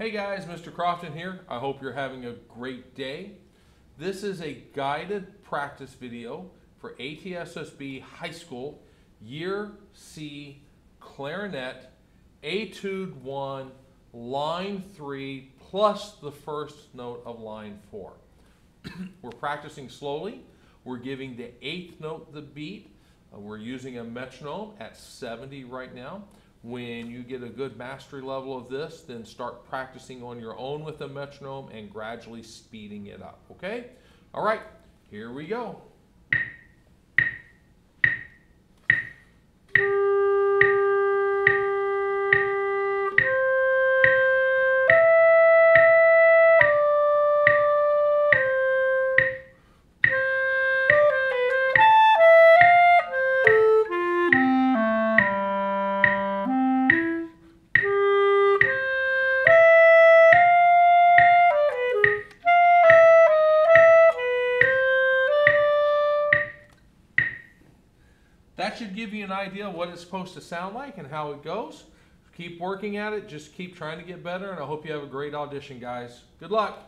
Hey guys, Mr. Crofton here. I hope you're having a great day. This is a guided practice video for ATSSB High School Year C Clarinet Etude 1 Line 3 plus the first note of line 4. we're practicing slowly. We're giving the eighth note the beat. Uh, we're using a metronome at 70 right now. When you get a good mastery level of this, then start practicing on your own with a metronome and gradually speeding it up, okay? All right, here we go. That should give you an idea of what it's supposed to sound like and how it goes. Keep working at it, just keep trying to get better, and I hope you have a great audition, guys. Good luck.